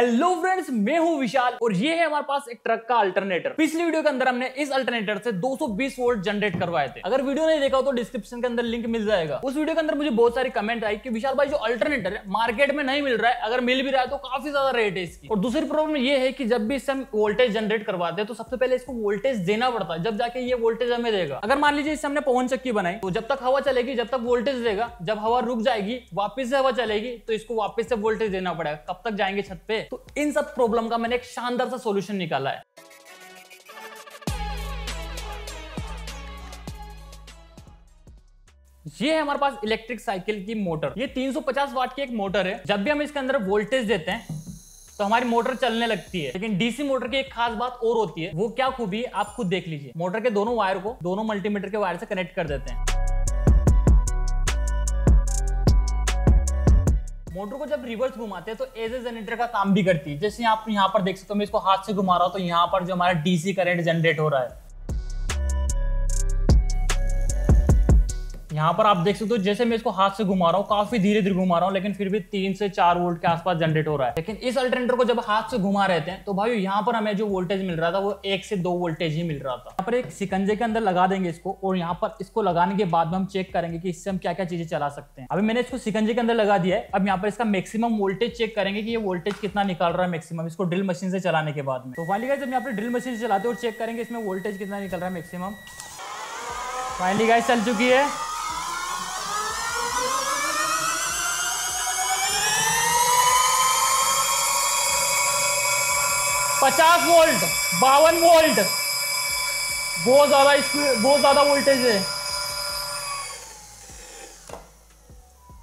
Hello friends मैं हूँ विशाल और ये है हमारे पास एक ट्रक का अल्टरनेटर पिछली वीडियो के अंदर हमने इस अल्टरनेटर से 220 वोल्ट जनरेट करवाए थे। अगर वीडियो नहीं देखा हो तो डिस्क्रिप्शन के अंदर लिंक मिल जाएगा। उस वीडियो के अंदर मुझे बहुत सारी कमेंट आई कि विशाल भाई, जो अल्टरनेटर है मार्केट में नहीं मिल रहा है, अगर मिल भी रहा है तो काफ़ी ज़्यादा रेट है इसकी। और दूसरी प्रॉब्लम ये है कि जब भी इससे हम वोल्टेज जनरेट करवाते हैं तो सबसे पहले इसको वोल्टेज देना पड़ता है। जब जाके ये वोल्टेज हमें देगा। अगर मान लीजिए इससे हमने पवन चक्की बनाई तो जब तक हवा चलेगी, जब तक वोल्टेज देगा, जब हवा रुक जाएगी, वापिस से हवा चलेगी तो इसको वापिस से वोल्टेज देना पड़ेगा। कब तक जाएँगे छत पे? तो इन सब प्रॉब्लम का मैंने एक शानदार सा सॉल्यूशन निकाला है। ये है हमारे पास इलेक्ट्रिक साइकिल की मोटर ये 350 वाट की एक मोटर है। जब भी हम इसके अंदर वोल्टेज देते हैं तो हमारी मोटर चलने लगती है। लेकिन डीसी मोटर की एक खास बात और होती है। वो क्या खूबी है? आप खुद देख लीजिए। मोटर के दोनों वायर को, दोनों मल्टीमीटर के वायर से कनेक्ट कर देते हैं। मोटर को जब रिवर्स घुमाते हैं तो एज ए जनरेटर का काम भी करती है। जैसे आप यहाँ पर देख सकते हो, मैं इसको हाथ से घुमा रहा हूँ तो यहाँ पर जो हमारा डीसी करंट जनरेट हो रहा है यहाँ पर आप देख सकते हो, जैसे मैं इसको हाथ से घुमा रहा हूँ, काफ़ी धीरे धीरे घुमा रहा हूँ, लेकिन फिर भी तीन से चार वोल्ट के आसपास जनरेट हो रहा है। लेकिन इस अल्टरनेटर को जब हाथ से घुमा रहे थे तो भाई यहाँ पर हमें जो वोल्टेज मिल रहा था, वो एक से दो वोल्टेज ही मिल रहा था। यहाँ पर एक सिकंजे के अंदर लगा देंगे इसको, और यहाँ पर इसको लगाने के बाद में हम चेक करेंगे कि इससे हम क्या क्या चीज़ें चला सकते हैं। अभी मैंने इसको सिकंजे के अंदर लगा दिया है, अब यहाँ पर इसका मैक्सिमम वोल्टेज चेक करेंगे कि ये वोल्टेज कितना निकाल रहा है मैक्सिमम इसको ड्रिल मशीन से चलाने के बाद में। तो फाइनली जब यहाँ पर ड्रिल मशीन से चलाते हैं और चेक करेंगे, इसमें वोल्टेज कितना निकल रहा है मैक्सिमम फाइनली गाइस चल चुकी है। पचास वोल्ट बावन वोल्ट बहुत ज़्यादा स्पीड बहुत ज़्यादा वोल्टेज है।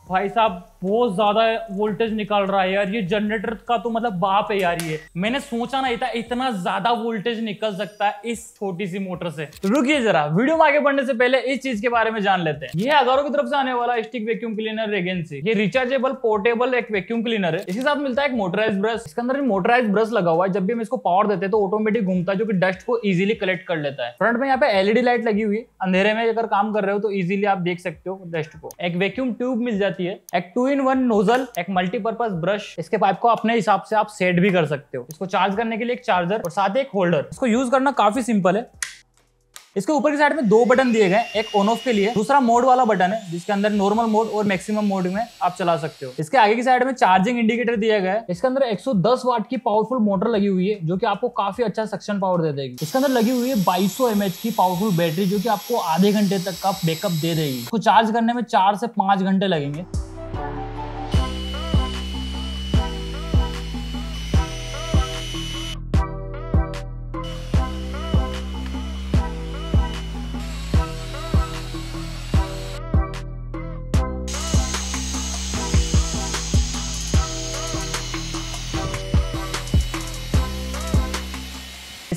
भाई साहब बहुत ज़्यादा वोल्टेज निकाल रहा है यार, ये जनरेटर का तो मतलब बाप है यार ये। मैंने सोचा नहीं था इतना ज़्यादा वोल्टेज निकल सकता है इस छोटी सी मोटर से। तो रुकिए जरा वीडियो में आगे बढ़ने से पहले इस चीज़ के बारे में जान लेते हैं। ये हज़ारों की तरफ़ से आने वाला स्टिक वैक्यूम क्लीनर रेगेंसी ये रिचार्जेबल पोर्टेबल एक वैक्यूम क्लीनर है। इसके साथ मिलता है एक मोटराइज ब्रश इसके अंदर मोटराइज ब्रश लगा हुआ है, जब भी हम इसको पावर देते हैं तो ऑटोमेटिक घूमता है, जो कि डस्ट को इजिली कलेक्ट कर लेता है। फ्रंट में यहाँ पे एलईडी लाइट लगी हुई अंधेरे में अगर काम कर रहे हो तो इजिली आप देख सकते हो डस्ट को। एक वैक्यूम ट्यूब मिल जाती है। एक टू इन वन नोजल एक मल्टीपर्पज ब्रश इसके पाइप को अपने हिसाब से आप सेट भी कर सकते हो। इसको चार्ज करने के लिए एक चार्जर और साथ ही एक होल्डर इसको यूज़ करना काफ़ी सिंपल है। इसके ऊपर की साइड में दो बटन दिए गए एक ऑन ऑफ़ के लिए। दूसरा मोड वाला बटन है, जिसके अंदर नॉर्मल मोड और मैक्सिमम मोड में आप चला सकते हो। इसके आगे की साइड में चार्जिंग इंडिकेटर दिया गया है। इसके अंदर 110 वाट की पावरफुल मोटर लगी हुई है, जो कि आपको काफ़ी अच्छा सक्शन पावर दे देगी। इसके अंदर लगी हुई है बाईस एमएच की पावरफुल बैटरी जो की आपको आधे घंटे तक का बैकअप दे देगी। इसको चार्ज करने में चार से पाँच घंटे लगेंगे।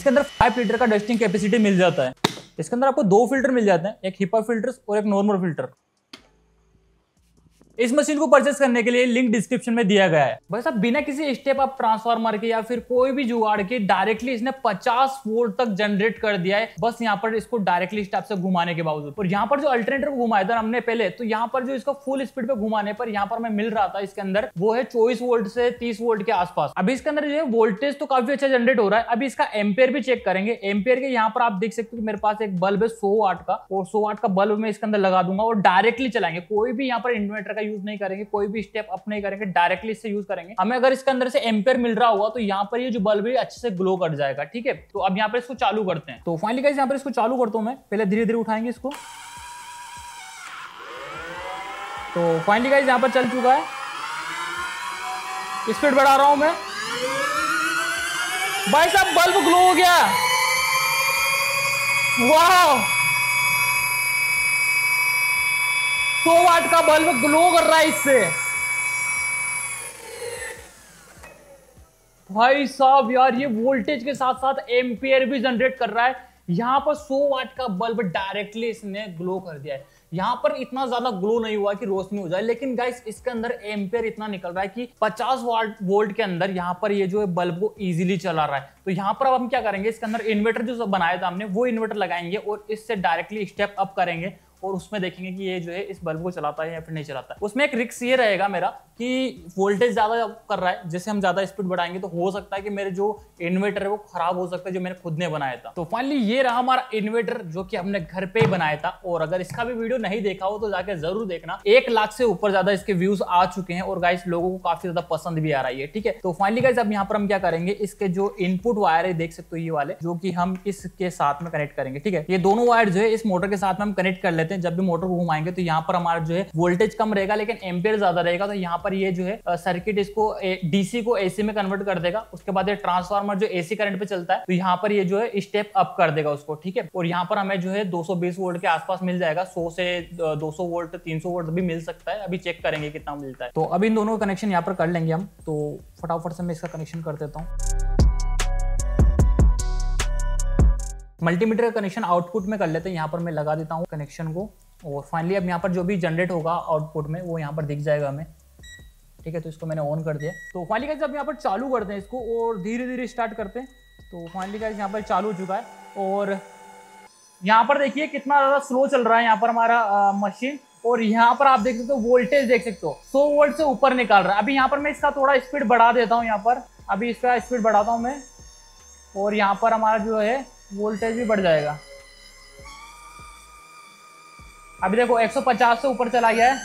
इसके अंदर फाइव लीटर का डस्टिंग कैपेसिटी मिल जाता है। इसके अंदर आपको दो फ़िल्टर मिल जाते हैं, एक हिपा फ़िल्टर और एक नॉर्मल फ़िल्टर इस मशीन को परचेस करने के लिए लिंक डिस्क्रिप्शन में दिया गया है। भाई साहब, बिना किसी स्टेप अप ट्रांसफार्मर के या फिर कोई भी जुगाड़ के डायरेक्टली इसने 50 वोल्ट तक जनरेट कर दिया है। बस यहाँ पर इसको डायरेक्टली स्टेप से घुमाने के बावजूद। और यहाँ पर जो अल्टरनेटर घुमाया था हमने पहले तो यहाँ पर जो इसको फुल स्पीड पे घुमाने पर यहाँ पर मैं मिल रहा था इसके अंदर, वो है चौबीस वोल्ट से तीस वोल्ट के आसपास। अभी इसके अंदर जो है वोल्टेज तो काफ़ी अच्छा जनरेट हो रहा है। अभी इसका एम्पेयर भी चेक करेंगे। एम्पेयर के यहाँ पर आप देख सकते हो मेरे पास एक बल्ब है सौ वाट का, और सौ वाट का बल्ब मैं इसके अंदर लगा दूँगा और डायरेक्टली चलाएँगे। कोई भी यहाँ पर इन्वर्टर का यूज़ नहीं करेंगे, कोई भी स्टेप अप नहीं करेंगे डायरेक्टली इससे यूज़ करेंगे। हमें अगर इसके अंदर से एम्पेयर मिल रहा हुआ तो यहाँ पर ये जो बल्ब है अच्छे से ग्लो कर जाएगा, ठीक है? तो अब यहाँ पर इसको चालू करते हैं। तो फाइनली गाइस यहाँ पर इसको चालू करता हूँ मैं। पहले धीरे धीरे उठाएँगे इसको। तो फाइनली गाइस यहाँ पर चल चुका है। स्पीड बढ़ा रहा हूँ मैं। भाई साहब बल्ब ग्लो हो गया। वाह सौ वाट का बल्ब ग्लो कर रहा है इससे। भाई साहब यार, ये वोल्टेज के साथ साथ एम्पियर भी जनरेट कर रहा है। यहाँ पर 100 वाट का बल्ब डायरेक्टली इसने ग्लो कर दिया है। यहाँ पर इतना ज़्यादा ग्लो नहीं हुआ कि रोशनी हो जाए, लेकिन गाइस इसके अंदर एम्पियर इतना निकल रहा है कि 50 वाट वोल्ट के अंदर यहाँ पर ये जो है बल्ब को इजीली चला रहा है। तो यहाँ पर अब हम क्या करेंगे, इसके अंदर इन्वर्टर जो बनाया था हमने, वो इन्वर्टर लगाएँगे और इससे डायरेक्टली स्टेप अप करेंगे। और उसमें देखेंगे कि ये जो है, इस बल्ब को चलाता है या फिर नहीं चलाता है। उसमें एक रिक्स ये रहेगा मेरा कि वोल्टेज ज़्यादा कर रहा है जैसे हम ज़्यादा स्पीड बढ़ाएँगे तो हो सकता है कि मेरे जो इन्वर्टर है, वो खराब हो सकता है, जो मैंने खुद ने बनाया था। तो फाइनली ये रहा हमारा इन्वर्टर जो कि हमने घर पे बनाया था। और अगर इसका भी वीडियो नहीं देखा हो तो जाके ज़रूर देखना। एक लाख से ऊपर ज़्यादा इसके व्यूज़ आ चुके हैं, और गाइस लोगों को काफ़ी ज़्यादा पसंद भी आ रही है ठीक है? तो फाइनली गाइस अब यहाँ पर हम क्या करेंगे? इसके जो इनपुट वायर है, देख सकते हो ये वाले, जो कि हम इसके साथ में कनेक्ट करेंगे, ठीक है? ये दोनों वायर जो है, इस मोटर के साथ में हम कनेक्ट कर लेते हैं, जब भी मोटर को घुमाएँगे तो यहाँ पर हमारा जो है वोल्टेज कम रहेगा, लेकिन एम्पियर ज़्यादा रहेगा। तो यहाँ पर ये जो है सर्किट इसको डीसी को एसी में कन्वर्ट कर देगा। उसके बाद ये ट्रांसफार्मर जो एसी करंट पे चलता है तो यहाँ पर ये जो है स्टेप अप कर देगा उसको, ठीक है? और यहाँ पर हमें जो है 220 वोल्ट के आसपास मिल जाएगा। 100 से 200 वोल्ट 300 वोल्ट भी मिल सकता है। अभी चेक करेंगे कितना मिलता है। तो अभी इन दोनों का कनेक्शन यहाँ पर कर लेंगे हम। तो फटाफट से मैं इसका कनेक्शन कर देता हूँ। मल्टीमीटर का कनेक्शन आउटपुट में कर लेते हैं यहाँ पर मैं लगा देता हूँ कनेक्शन को और फाइनली अब यहाँ पर जो भी जनरेट होगा आउटपुट में वो यहाँ पर दिख जाएगा हमें ठीक है तो इसको मैंने ऑन कर दिया तो फाइनली गाइज़ अब यहाँ पर चालू करते हैं इसको और धीरे धीरे स्टार्ट करते हैं तो फाइनली गाइज़ यहाँ पर चालू हो चुका है और यहाँ पर देखिए कितना ज़्यादा स्लो चल रहा है यहाँ पर हमारा मशीन और यहाँ पर आप देख सकते हो वोल्टेज देख सकते हो सौ वोल्ट से ऊपर निकाल रहा है अभी यहाँ पर मैं इसका थोड़ा स्पीड बढ़ा देता हूँ यहाँ पर अभी इसका स्पीड बढ़ाता हूँ मैं और यहाँ पर हमारा जो है वोल्टेज भी बढ़ जाएगा। अभी देखो 150 से ऊपर चला गया है।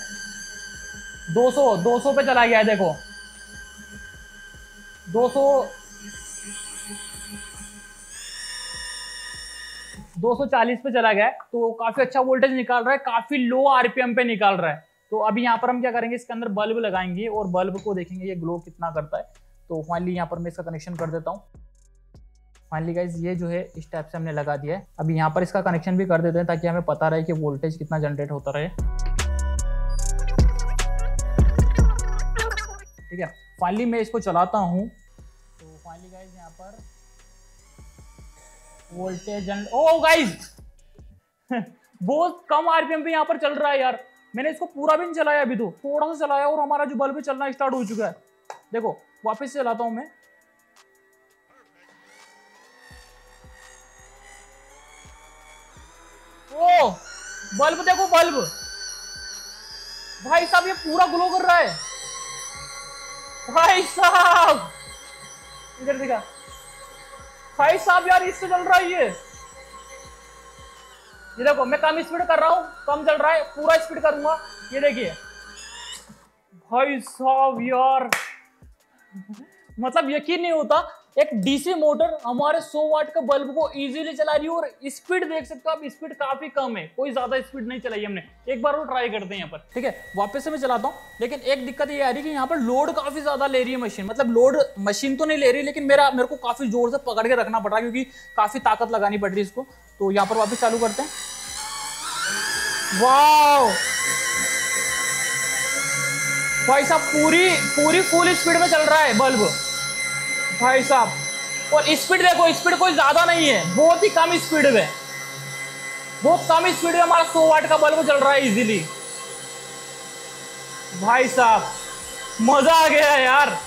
200 200 पे चला गया है, देखो। 200 240 पे चला गया है। तो काफ़ी अच्छा वोल्टेज निकाल रहा है, काफ़ी लो आरपीएम पे निकाल रहा है। तो अभी यहाँ पर हम क्या करेंगे, इसके अंदर बल्ब लगाएँगे और बल्ब को देखेंगे ये ग्लो कितना करता है। तो फाइनली यहाँ पर मैं इसका कनेक्शन कर देता हूँ। फाइनली गाइज़ ये जो है, इस टाइप से हमने लगा दिया है। अभी यहाँ पर इसका कनेक्शन भी कर देते हैं ताकि हमें पता रहे कि वोल्टेज कितना जनरेट होता रहे। ठीक है? फाइनली मैं इसको चलाता हूँ। तो फाइनली गाइज़ यहाँ पर वोल्टेज ओ गाइज़ बहुत कम आरपीएम पे यहाँ पर चल रहा है यार। मैंने इसको पूरा भी नहीं चलाया अभी तो। थोड़ा सा चलाया और हमारा जो बल्ब चलना स्टार्ट हो चुका है। देखो, वापस से चलाता हूँ मैं। ओ बल्ब देखो, बल्ब। भाई साहब, ये पूरा ग्लो कर रहा है। भाई साहब। इधर दिखा। भाई साहब यार, इससे चल रहा है ये। ये देखो, मैं कम स्पीड कर रहा हूँ, कम चल रहा है, पूरा स्पीड करूँगा। ये देखिए। भाई साहब यार मतलब यकीन नहीं होता एक डीसी मोटर हमारे 100 वाट का बल्ब को इजीली चला रही है और स्पीड देख सकते हो आप स्पीड काफ़ी कम है। कोई ज़्यादा स्पीड नहीं चलाई हमने। एक बार वो ट्राई करते हैं यहाँ पर। ठीक है, वापस से मैं चलाता हूँ। लेकिन एक दिक्कत ये आ रही है कि यहाँ पर लोड काफ़ी ज़्यादा ले रही है मशीन मतलब लोड मशीन तो नहीं ले रही, लेकिन मेरा, मेरे को काफ़ी ज़ोर से पकड़ के रखना पड़ रहा है क्योंकि काफ़ी ताकत लगानी पड़ रही है इसको। तो यहाँ पर वापस चालू करते हैं। वाह भाई साहब, पूरी पूरी फुल स्पीड में चल रहा है बल्ब भाई साहब। और स्पीड देखो, स्पीड कोई ज़्यादा नहीं है। बहुत ही कम स्पीड में। बहुत कम स्पीड में हमारा सौ वाट का बल्ब चल रहा है इजीली भाई साहब, मज़ा आ गया यार।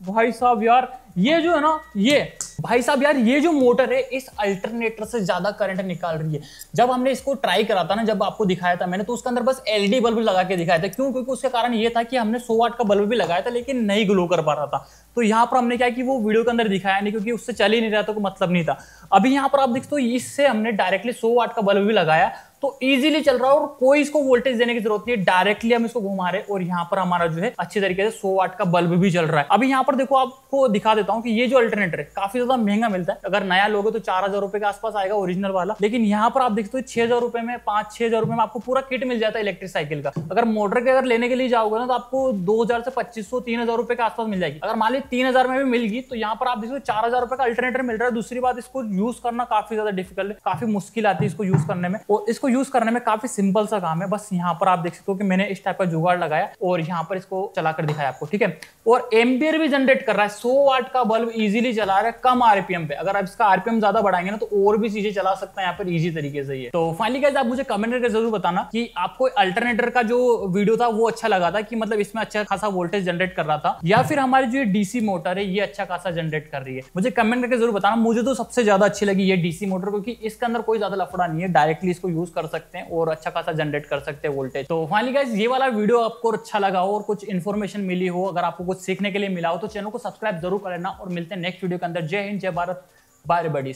भाई साहब यार, ये जो है ना, ये, भाई साहब यार, ये जो मोटर है, इस अल्टरनेटर से ज़्यादा करंट निकाल रही है। जब हमने इसको ट्राई करा था ना, जब आपको दिखाया था मैंने तो उसके अंदर बस एलईडी बल्ब लगा के दिखाया था। क्यों? क्योंकि उसके कारण ये था कि हमने 100 वाट का बल्ब भी लगाया था, लेकिन नहीं ग्लो कर पा रहा था। तो यहाँ पर हमने क्या कि वो वीडियो के अंदर दिखाया नहीं, क्योंकि उससे चल ही नहीं रहा था तो कोई मतलब नहीं था। अभी यहाँ पर आप देखते हो, इससे हमने डायरेक्टली सौ वाट का बल्ब भी लगाया तो इजीली चल रहा है और कोई इसको वोल्टेज देने की ज़रूरत नहीं है। डायरेक्टली हम इसको घुमा रहे और यहाँ पर हमारा जो है अच्छे तरीके से 100 वाट का बल्ब भी चल रहा है। अभी यहाँ पर देखो आपको दिखा देता हूँ कि ये जो अल्टरनेटर है, काफ़ी ज़्यादा महँगा मिलता है। अगर नया लोगे तो चार हज़ार रुपए के आसपास आएगा ओरिजिनल वाला। लेकिन यहाँ पर आप देखते हो छह हज़ार रुपए में, पाँच, छह हज़ार रुपए में आपको पूरा किट मिल जाता है इलेक्ट्रिक साइकिल का। अगर मोटर के अगर लेने के लिए जाओगे ना तो आपको दो हज़ार से पच्चीस सौ, तीन हज़ार रुपए के आसपास मिल जाएगी। अगर मान ली तीन हज़ार में भी मिल गई तो यहाँ पर आप देखो चार हज़ार रुपए का अल्टरनेटर मिल रहा है। दूसरी बात, इसको यूज़ करना काफ़ी ज़्यादा डिफ़िकल्ट है, काफ़ी मुश्किल आती है इसको यूज़ करने में। और इसको यूज़ करने में काफ़ी सिंपल सा काम है। बस यहाँ पर आप देख सकते हो कि मैंने इस टाइप का जुगाड़ लगाया और यहाँ पर इसको चलाकर दिखाया आपको, ठीक है? और एम्पियर भी जनरेट कर रहा है। सौ वाट का बल्ब इजीली चला रहा है कम आरपीएम पे। अगर आप इसका आरपीएम ज़्यादा बढ़ाएँगे ना तो और भी चीज़ें चला सकते हैं यहाँ पर इजी तरीके से ये। तो फाइनली गाइस आप मुझे कमेंट करके ज़रूर बताना कि आपको अल्टरनेटर का जो वीडियो था, वो अच्छा लगा था कि मतलब इसमें अच्छा खासा वोल्टेज जनरेट कर रहा था? या फिर हमारी जो डीसी मोटर है, ये अच्छा खासा जनरेट कर रही है? मुझे कमेंट करके ज़रूर बताना। मुझे तो सबसे ज़्यादा अच्छी लगी ये डीसी मोटर क्योंकि इसके अंदर कोई ज़्यादा लफड़ा नहीं है। डायरेक्टली इसको यूज़ कर कर सकते हैं और अच्छा खासा जनरेट कर सकते हैं वोल्टेज तो फाइनली गाइज़ ये वाला वीडियो आपको अच्छा लगा हो और कुछ इन्फॉर्मेशन मिली हो, अगर आपको कुछ सीखने के लिए मिला हो तो चैनल को सब्सक्राइब ज़रूर कर लेना और मिलते हैं नेक्स्ट वीडियो के अंदर। जय हिंद, जय भारत बाय बडीज